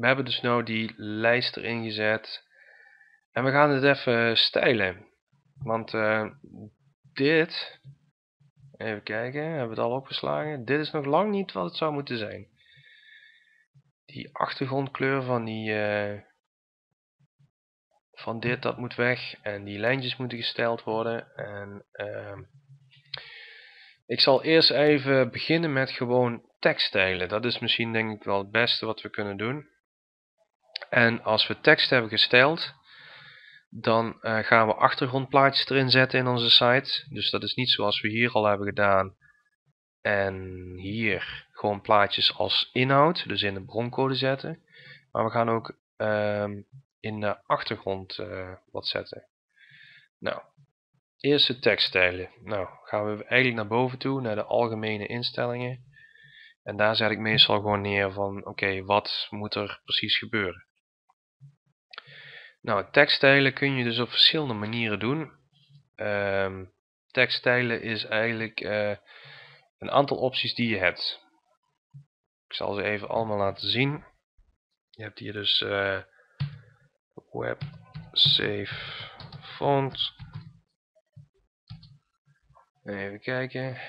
we hebben dus nou die lijst erin gezet. En we gaan het even stijlen. Want uh, dit, even kijken, hebben we het al opgeslagen. Dit is nog lang niet wat het zou moeten zijn. Die achtergrondkleur van die, uh, van dit, dat moet weg. En die lijntjes moeten gesteld worden. En uh, ik zal eerst even beginnen met gewoon tekststijlen. Dat is misschien denk ik wel het beste wat we kunnen doen. En als we tekst hebben gesteld, dan uh, gaan we achtergrondplaatjes erin zetten in onze site. Dus dat is niet zoals we hier al hebben gedaan. En hier gewoon plaatjes als inhoud, dus in de broncode zetten. Maar we gaan ook uh, in de achtergrond uh, wat zetten. Nou, eerste tekststijlen. Nou, gaan we eigenlijk naar boven toe, naar de algemene instellingen. En daar zet ik meestal gewoon neer van, oké, wat moet er precies gebeuren? Nou, tekststijlen kun je dus op verschillende manieren doen. Um, tekststijlen is eigenlijk uh, een aantal opties die je hebt. Ik zal ze even allemaal laten zien. Je hebt hier dus uh, web save font. Even kijken.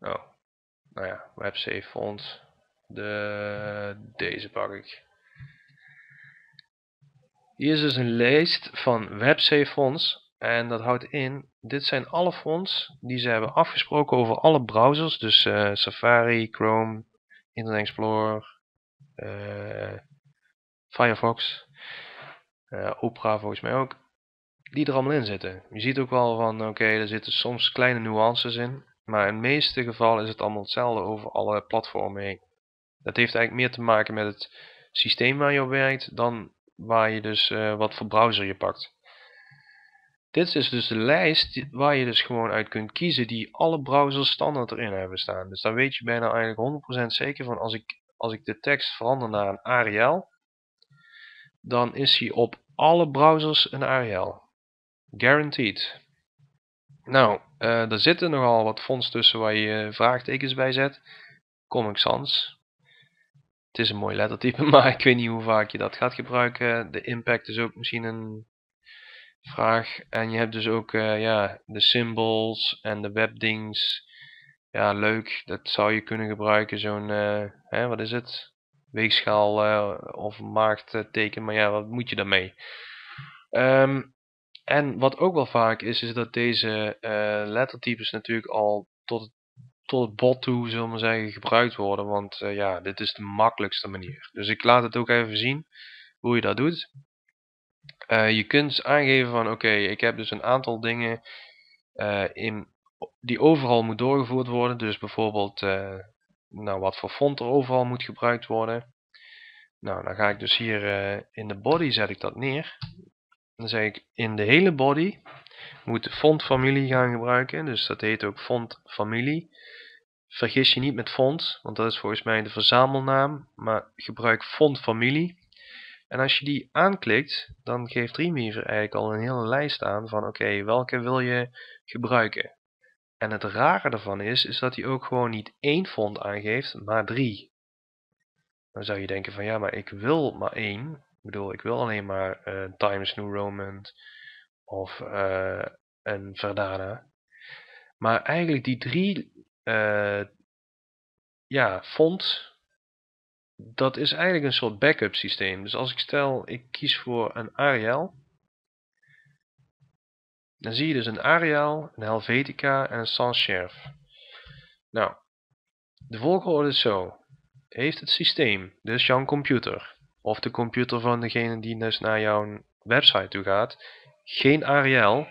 Oh, nou ja, web save font. De, deze pak ik. Hier is dus een lijst van WebSafe fonts. En dat houdt in, dit zijn alle fonts die ze hebben afgesproken over alle browsers. Dus uh, Safari, Chrome, Internet Explorer, uh, Firefox, uh, Opera volgens mij ook. Die er allemaal in zitten. Je ziet ook wel van, oké, er zitten soms kleine nuances in. Maar in de meeste gevallen is het allemaal hetzelfde over alle platformen heen. Dat heeft eigenlijk meer te maken met het systeem waar je op werkt dan waar je dus uh, wat voor browser je pakt. Dit is dus de lijst waar je dus gewoon uit kunt kiezen die alle browsers standaard erin hebben staan. Dus dan weet je bijna eigenlijk 100% zeker van als ik, als ik de tekst verander naar een Arial, dan is hij op alle browsers een Arial. Guaranteed. Nou, uh, er zitten nogal wat fonts tussen waar je vraagtekens bij zet. Comic Sans, het is een mooi lettertype, maar ik weet niet hoe vaak je dat gaat gebruiken. De impact is ook misschien een vraag. En je hebt dus ook uh, ja, de symbols en de webdings. Ja, leuk. Dat zou je kunnen gebruiken. Zo'n, uh, wat is het? Weegschaal uh, of maagdteken. Maar ja, wat moet je daarmee? Um, en wat ook wel vaak is, is dat deze lettertypes natuurlijk al tot tot bot toe, zullen we zeggen, gebruikt worden. Want uh, ja, dit is de makkelijkste manier. Dus ik laat het ook even zien hoe je dat doet. Uh, je kunt aangeven van oké, ik heb dus een aantal dingen uh, in, die overal moet doorgevoerd worden. Dus bijvoorbeeld nou, wat voor font er overal moet gebruikt worden. Nou, dan ga ik dus hier in de body zet ik dat neer. Dan zeg ik in de hele body moet de fontfamilie gaan gebruiken. Dus dat heet ook fontfamilie. Vergis je niet met font, want dat is volgens mij de verzamelnaam, maar gebruik fontfamilie. En als je die aanklikt, dan geeft Dreamweaver eigenlijk al een hele lijst aan van oké, welke wil je gebruiken. En het rare ervan is, is dat hij ook gewoon niet één font aangeeft, maar drie. Dan zou je denken van ja, maar ik wil maar één. Ik bedoel, ik wil alleen maar uh, Times New Roman of uh, een Verdana. Maar eigenlijk die drie uh, ja, font, dat is eigenlijk een soort backup systeem. Dus als ik stel, ik kies voor een Arial, dan zie je dus een Arial, een Helvetica en een Sans Serif. Nou, de volgorde is zo. Heeft het systeem, dus jouw computer, of de computer van degene die dus naar jouw website toe gaat, geen Arial,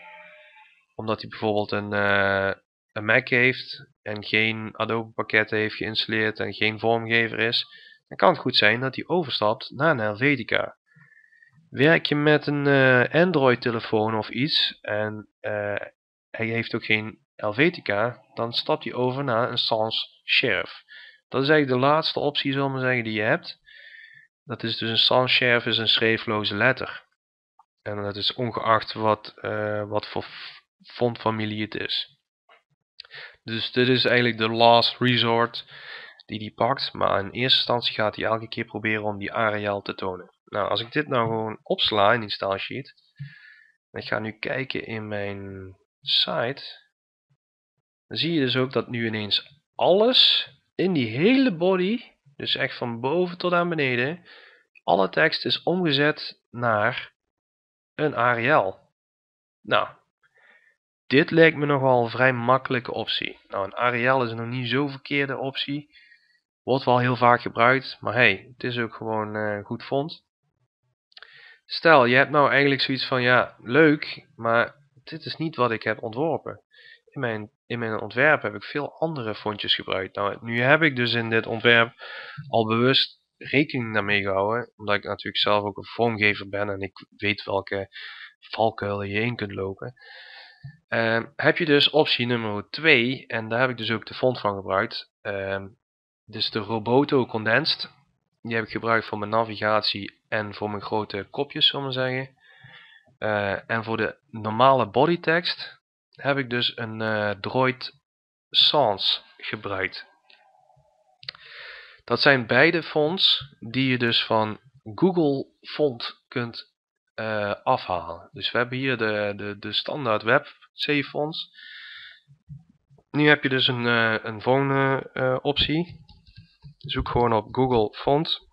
omdat hij bijvoorbeeld een, uh, een Mac heeft en geen Adobe pakketten heeft geïnstalleerd en geen vormgever is, dan kan het goed zijn dat hij overstapt naar een Helvetica. Werk je met een uh, Android telefoon of iets en uh, hij heeft ook geen Helvetica, dan stapt hij over naar een Sans Serif. Dat is eigenlijk de laatste optie, zullen we zeggen, die je hebt. Dat is dus een sans serif is een schreefloze letter. En dat is ongeacht wat, uh, wat voor fontfamilie het is. Dus dit is eigenlijk de last resort die die pakt, maar in eerste instantie gaat hij elke keer proberen om die Arial te tonen. Nou, als ik dit nou gewoon opsla in die stylesheet, en ik ga nu kijken in mijn site, dan zie je dus ook dat nu ineens alles in die hele body, dus echt van boven tot aan beneden, alle tekst is omgezet naar een Arial. Nou, dit lijkt me nogal een vrij makkelijke optie. Nou, een Arial is nog niet zo verkeerde optie. Wordt wel heel vaak gebruikt, maar hey, het is ook gewoon uh, goed fonds. Stel, je hebt nou eigenlijk zoiets van, ja, leuk, maar dit is niet wat ik heb ontworpen. In mijn, in mijn ontwerp heb ik veel andere fontjes gebruikt. Nou, nu heb ik dus in dit ontwerp al bewust rekening daarmee gehouden, omdat ik natuurlijk zelf ook een vormgever ben en ik weet welke valkuilen je in kunt lopen. Uh, heb je dus optie nummer 2, en daar heb ik dus ook de font van gebruikt. Uh, dus de Roboto Condensed. Die heb ik gebruikt voor mijn navigatie en voor mijn grote kopjes, zullen we zeggen. Uh, en voor de normale bodytext heb ik dus een uh, Droid Sans gebruikt. Dat zijn beide fonts die je dus van Google Font kunt uh, afhalen. Dus we hebben hier de, de, de standaard web fonts. Nu heb je dus een, uh, een uh, optie. Zoek gewoon op Google Font.